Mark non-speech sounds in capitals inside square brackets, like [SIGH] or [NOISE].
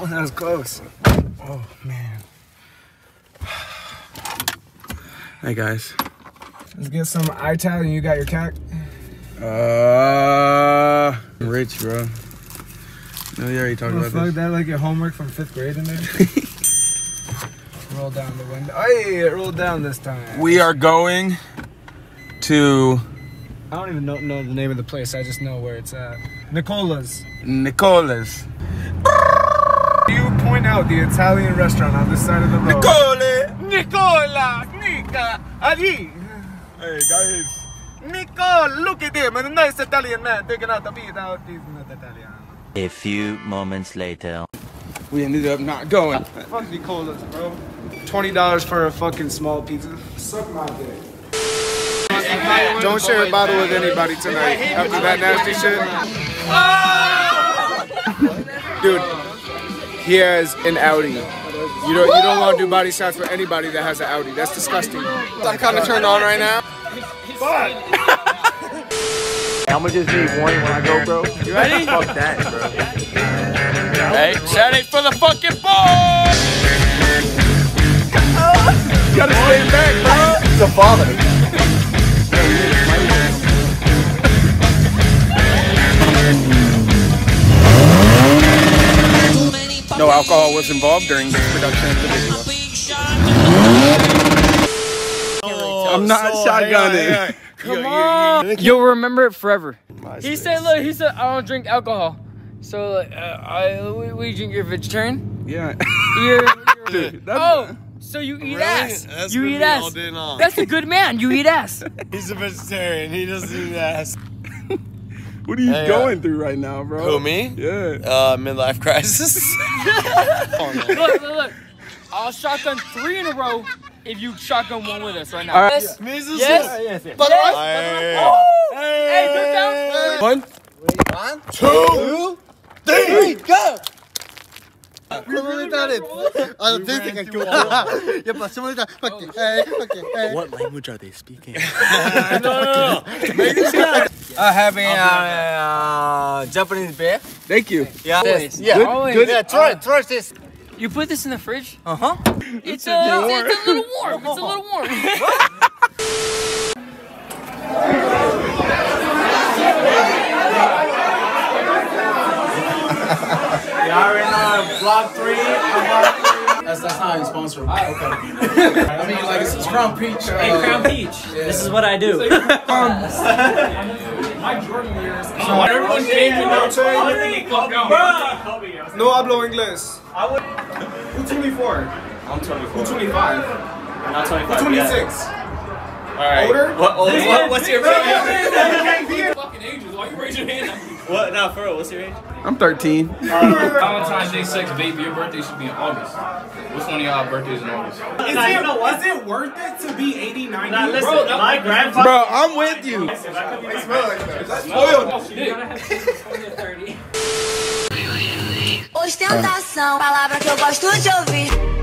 Oh, that was close. Oh, man. Hey guys. Let's get some Italian. You got your cack? Uh, rich, bro. No, yeah, you already talked Oh, about fuck this. that like your homework from fifth grade in there. [LAUGHS] roll down the window. Hey, it rolled down this time. We are going to I don't even know, know the name of the place. I just know where it's at. Nicola's. Nicola's. You point out the Italian restaurant on this side of the road. Nicole! Nicola, Nica, Ali. Hey guys. Nicole, look at him, a nice Italian man taking out the beat out. He's not Italian. A few moments later. We ended up not going. Fuck Nicola's, bro. Twenty dollars for a fucking small pizza. Suck my dick. Don't share a bottle with anybody tonight. After that nasty shit. Dude, he has an Audi. You don't you don't want to do body shots for anybody that has an Audi. That's disgusting. I'm kind of turned on right now. I'm gonna just need one when I go, bro. You ready? Fuck that, bro. Hey, set it for the fucking ball! You gotta stay back, bro. It's a father. No alcohol was involved during the production of the video. I'm not shotgunning. Come on. You'll remember it forever. He said, look, he said, I don't drink alcohol. So, like, uh, I, we, we drink your vegetarian? Yeah. You're, [LAUGHS] you're, Dude, oh, so you eat ass. That's you eat we ass. all did on. That's a good man. You eat ass. [LAUGHS] He's a vegetarian. He doesn't eat ass. What are you Hey, uh, going through right now, bro? Who, me? Yeah. Uh, midlife crisis. [LAUGHS] look, look, look. I'll shotgun three in a row if you shotgun one with us right now. All right. Yes. Yes. Yes. Hey. Hey, good down. One. Two. Three. Go. What language are they speaking? No, no, no. Uh, having a uh, Japanese beer. Thank you. Yeah. Always. Yeah. Good- Always. good- Yeah, try it. Try this. You put this in the fridge? Uh huh. It's, uh, [LAUGHS] it's, it's a little warm. It's a little warm. [LAUGHS] Y'all in uh, block three. That's that's not how you sponsor. Okay. I mean, like it's, it's Crown Peach. Hey, Crown Peach. This is what I do. [LAUGHS] Everyone came to No hablo inglés. Who 24? I'm 24. Who 25? Not 25. Who 26? Alright. Older? What, old, what, what's your age? [LAUGHS] Fucking ages. Why you raise your hand What? No, for real. What's your age? I'm 13. Valentine's Day sex, baby. Your birthday should be in August. What's one of y'all birthdays in August? Is it, is it worth it to be 80, 90? Nah, listen, Bro, that- my grandfather. Bro, I'm with you. Spoiled. Ostentação, palavra que eu gosto de ouvir.